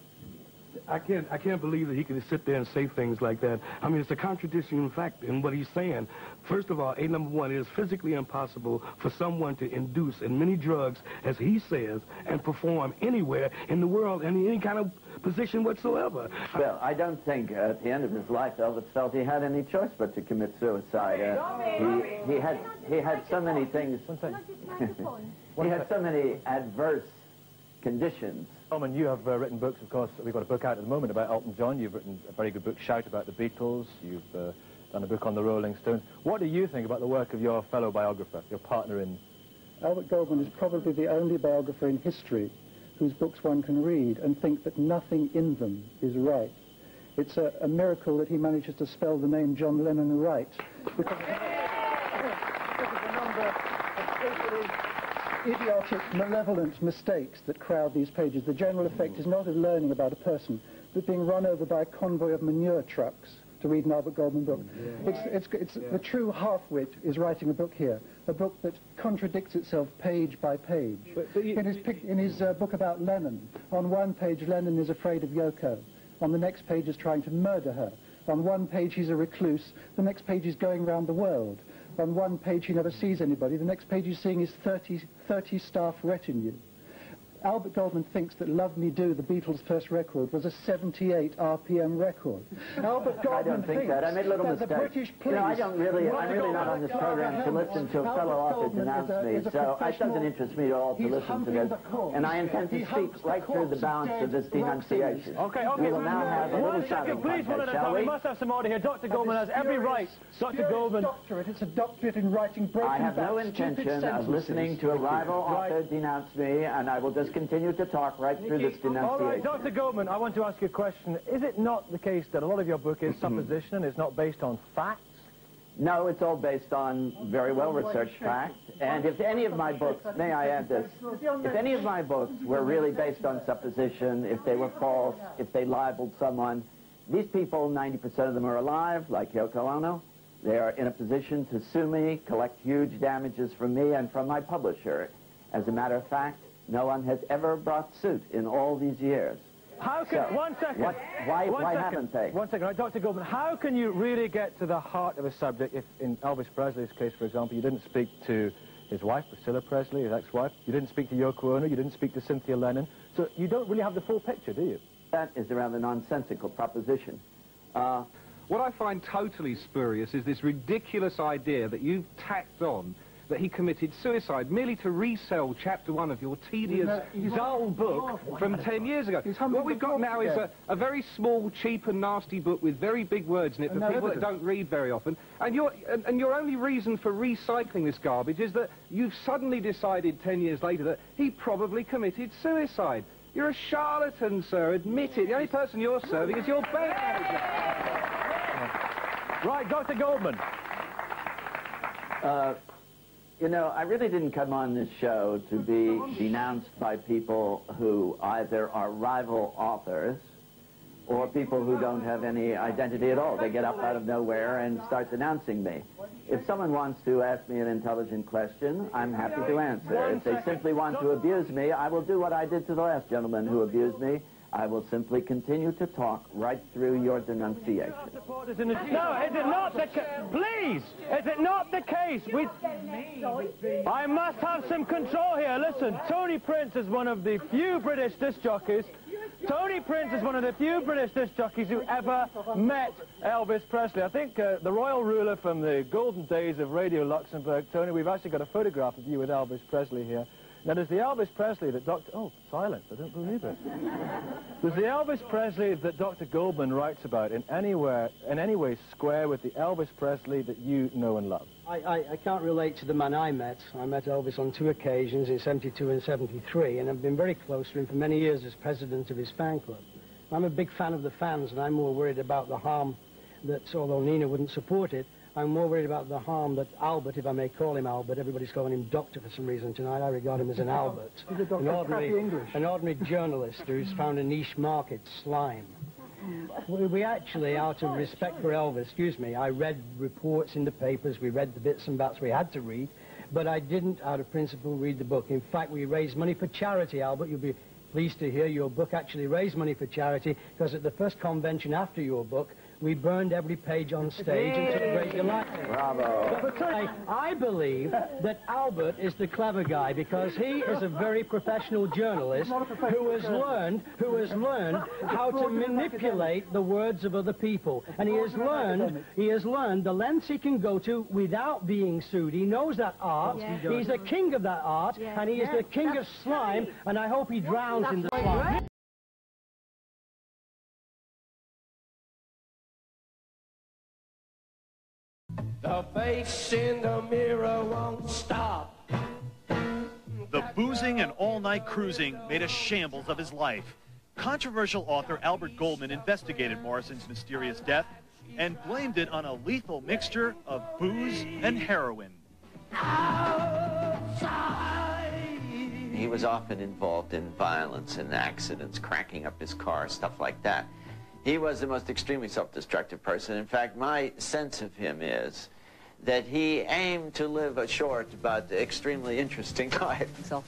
I can't, I can't believe that he can sit there and say things like that. I mean, it's a contradiction in fact in what he's saying. First of all, A number one, it is physically impossible for someone to induce as many drugs as he says and perform anywhere in the world in any kind of position whatsoever. Well, I don't think uh, at the end of his life Elvis felt he had any choice but to commit suicide. Uh, he, he had he had so many things. he had so many adverse conditions. Norman, you have uh, written books, of course. We've got a book out at the moment about Elton John. You've written a very good book, Shout, about the Beatles. You've uh, done a book on the Rolling Stones. What do you think about the work of your fellow biographer, your partner in... Albert Goldman is probably the only biographer in history whose books one can read and think that nothing in them is right. It's a, a miracle that he manages to spell the name John Lennon right. Because idiotic, malevolent mistakes that crowd these pages. The general effect is not of learning about a person, but being run over by a convoy of manure trucks. to read an Albert Goldman book. It's, it's, it's, the true half-wit is writing a book here, a book that contradicts itself page by page. in his, pic, in his uh, book about Lennon, on one page Lennon is afraid of Yoko, on the next page is trying to murder her. On one page he's a recluse, the next page he's going around the world. On one page he never sees anybody, the next page he's seeing is 30, 30 staff retinue. Albert Goldman thinks that Love Me Do, the Beatles' first record, was a 78 RPM record. Albert Goldman I don't think thinks that. I made a little that mistake. the British You police... know, I don't really, I'm really not on this Albert program to Goldman- listen to a fellow Albert author Goldman denounce is a- me, is a so it professional- doesn't interest me at all to He's humping listen to this. the corpse. And I intend to He speak humps the right through the corpse of balance of dead this denunciation. Okay, okay. We will now have a one little second, shouting please, one at contest, a shall time. We we? must have some order here. Dr. And Goldman this has every spurious- right. Dr. spurious Goldman. doctorate. It's a doctorate in writing broken I have no back, stupid intention of sentences. listening to a rival author denounce me, and I will just continue to talk right through this denunciation. All right. Dr. Goldman, I want to ask you a question. Is it not the case that a lot of your book is supposition and it's not based on facts? No, it's all based on very well-researched facts. And if any of my books, may I add this, if any of my books were really based on supposition, if they were false, if they libeled someone, these people, 90% of them are alive, like Yoko Ono. They are in a position to sue me, collect huge damages from me and from my publisher. As a matter of fact, no one has ever brought suit in all these years. How can, So, one second. what- why- One why second. haven't they? One second, right, Dr. Goldman, how can you really get to the heart of a subject if, in Elvis Presley's case, for example, you didn't speak to his wife, Priscilla Presley, his ex-wife, you didn't speak to Yoko Ono, you didn't speak to Cynthia Lennon, so you don't really have the full picture, do you? That is a rather nonsensical proposition. Uh, What I find totally spurious is this ridiculous idea that you've tacked on that he committed suicide merely to resell chapter one of your tedious, No, he's- dull book from 10 years ago. What we've got now is a, a very small, cheap and nasty book with very big words in it for No, people that don't read very often. And your, and, and your only reason for recycling this garbage is that you've suddenly decided 10 years later that he probably committed suicide. You're a charlatan, sir. Admit it. The only person you're serving is your bank manager. Right, Dr. Goldman. Uh, you know, I really didn't come on this show to be denounced by people who either are rival authors or people who don't have any identity at all. They get up out of nowhere and start denouncing me. If someone wants to ask me an intelligent question, I'm happy to answer. If they simply want to abuse me, I will do what I did to the last gentleman who abused me. I will simply continue to talk right through your denunciation. No, is it not the? Please, is it not the case? We... I must have some control here. Listen, Tony Prince is one of the few British disc jockeys. Tony Prince is one of the few British disc jockeys who ever met Elvis Presley. I think uh, the royal ruler from the golden days of Radio Luxembourg, Tony, we've actually got a photograph of you with Elvis Presley here. Now, there's the Elvis Presley that Dr... Oh, silence, I don't believe it. Does the Elvis Presley that Dr. Goldman writes about in anywhere, in any way square with the Elvis Presley that you know and love? I, I, I can't relate to the man I met. I met Elvis on two occasions in 72 and 73, and I've been very close to him for many years as president of his fan club. I'm a big fan of the fans, and I'm more worried about the harm that, although Nina wouldn't support it, I'm more worried about the harm that Albert, if I may call him Albert, everybody's calling him Doctor for some reason tonight. I regard him as an Albert. He's a doctor An ordinary, English. an ordinary journalist who's found a niche market, slime. We, we actually, out of respect for Elvis, excuse me, I read reports in the papers, we read the bits and bats we had to read, but I didn't, out of principle, read the book. In fact, we raised money for charity, Albert. You'll be pleased to hear your book actually raised money for charity, because at the first convention after your book, we burned every page on stage and took great delight it. Bravo. But I, I believe that Albert is the clever guy because he is a very professional journalist who has learned who has learned how to manipulate the words of other people. And he has learned he has learned the lengths he can go to without being sued. He knows that art. Yeah. He's the king of that art Yeah. and he is Yeah. the king of slime and I hope he drowns in the That's The face in the mirror won't stop. The boozing and all-night cruising made a shambles of his life. Controversial author Albert Goldman investigated Morrison's mysterious death and blamed it on a lethal mixture of booze and heroin. He was often involved in violence and accidents, cracking up his car, stuff like that. He was the most extremely self-destructive person. In fact, my sense of him is that he aimed to live a short but extremely interesting life. Self.